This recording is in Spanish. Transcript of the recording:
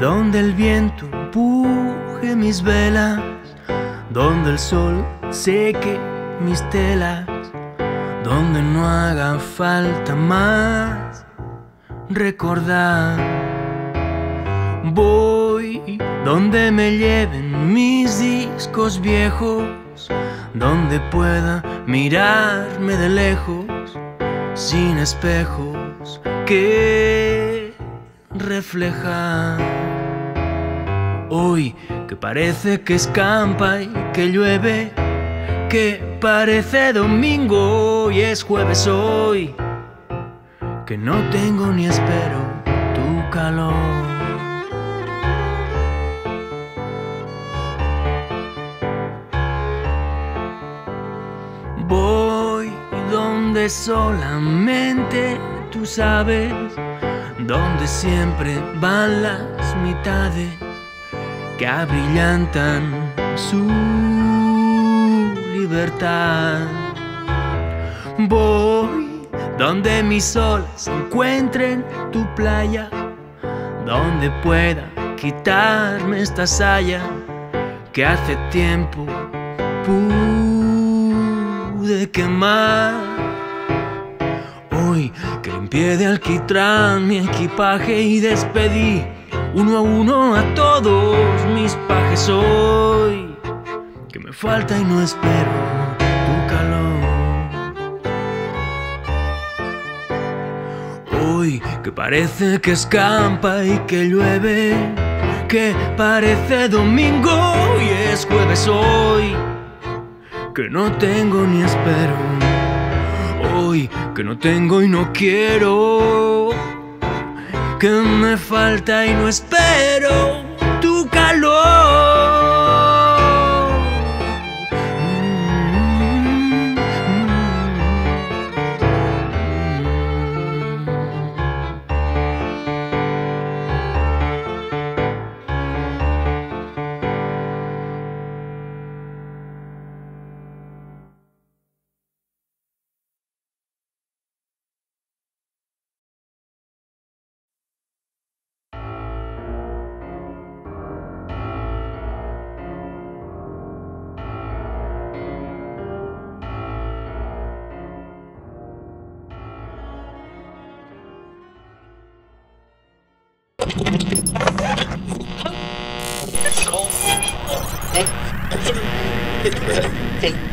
donde el viento empuje mis velas, donde el sol seque mis telas, donde no haga falta más recordar. Voy donde me lleven mis discos viejos, donde pueda mirarme de lejos, sin espejos que reflejar. Hoy que parece que escampa y que llueve, que parece domingo y es jueves hoy, que no tengo ni espero tu calor. Voy donde solamente tú sabes, donde siempre van las mitades que abrillantan su libertad. Voy donde mis olas encuentren tu playa, donde pueda quitarme esta saya que hace tiempo pude quemar. Que limpié de alquitrán mi equipaje y despedí uno a uno a todos mis pajes hoy que me falta y no espero tu calor. Hoy que parece que escampa y que llueve, que parece domingo y es jueves hoy, que no tengo ni espero. Que no tengo y no quiero que me falta y no espero Hey.